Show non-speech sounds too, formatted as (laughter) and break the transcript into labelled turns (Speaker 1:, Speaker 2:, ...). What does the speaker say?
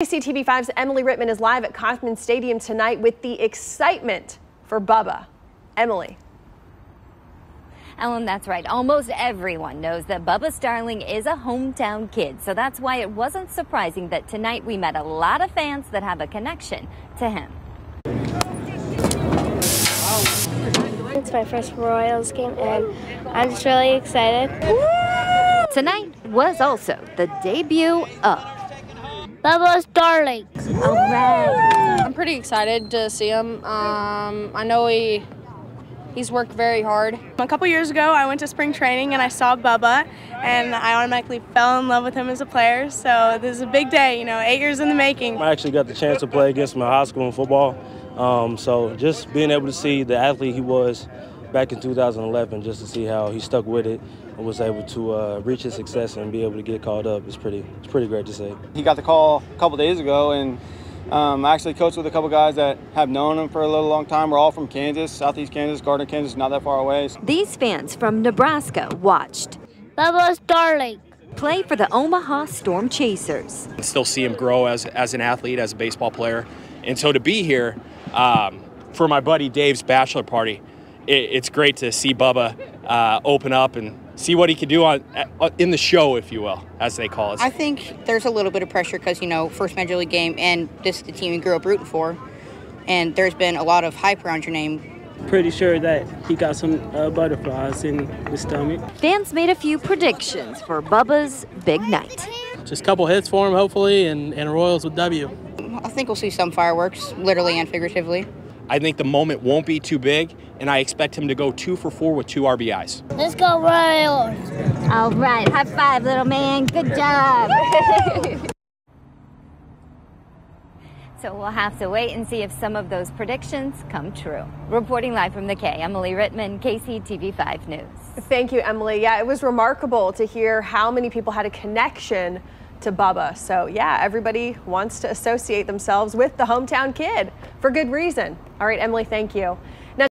Speaker 1: KCTV5's Emily Rittman is live at Kauffman Stadium tonight with the excitement for Bubba. Emily.
Speaker 2: Ellen, that's right. Almost everyone knows that Bubba Starling is a hometown kid. So that's why it wasn't surprising that tonight we met a lot of fans that have a connection to him.
Speaker 3: It's my first Royals game and I'm just really excited.
Speaker 2: Tonight was also the debut of
Speaker 3: Bubba Starling.
Speaker 2: All right.
Speaker 4: I'm pretty excited to see him. Um, I know he he's worked very hard.
Speaker 5: A couple years ago, I went to spring training and I saw Bubba, and I automatically fell in love with him as a player. So this is a big day, you know, eight years in the making.
Speaker 6: I actually got the chance to play against him in high school in football. Um, so just being able to see the athlete he was back in 2011, just to see how he stuck with it and was able to uh, reach his success and be able to get called up is pretty, it's pretty great to see.
Speaker 7: He got the call a couple days ago, and um, I actually coached with a couple guys that have known him for a little long time. We're all from Kansas, Southeast Kansas, Gardner, Kansas, not that far away.
Speaker 2: These fans from Nebraska watched
Speaker 3: Bubba Starling.
Speaker 2: play for the Omaha Storm Chasers.
Speaker 8: and still see him grow as, as an athlete, as a baseball player. And so to be here um, for my buddy Dave's bachelor party, it, it's great to see Bubba uh, open up and see what he can do on uh, in the show, if you will, as they call it.
Speaker 9: I think there's a little bit of pressure because, you know, first major league game and this is the team you grew up rooting for. And there's been a lot of hype around your name.
Speaker 10: pretty sure that he got some uh, butterflies in his stomach.
Speaker 2: Fans made a few predictions for Bubba's big night.
Speaker 10: Just a couple hits for him, hopefully, and, and Royals with W.
Speaker 9: I think we'll see some fireworks, literally and figuratively.
Speaker 8: I think the moment won't be too big, and I expect him to go two for four with two RBIs.
Speaker 3: Let's go Royals.
Speaker 2: All right, high five, little man. Good job. (laughs) so we'll have to wait and see if some of those predictions come true. Reporting live from the K, Emily Rittman, KCTV5 News.
Speaker 1: Thank you, Emily. Yeah, it was remarkable to hear how many people had a connection to Bubba. So, yeah, everybody wants to associate themselves with the hometown kid for good reason. All right, Emily, thank you.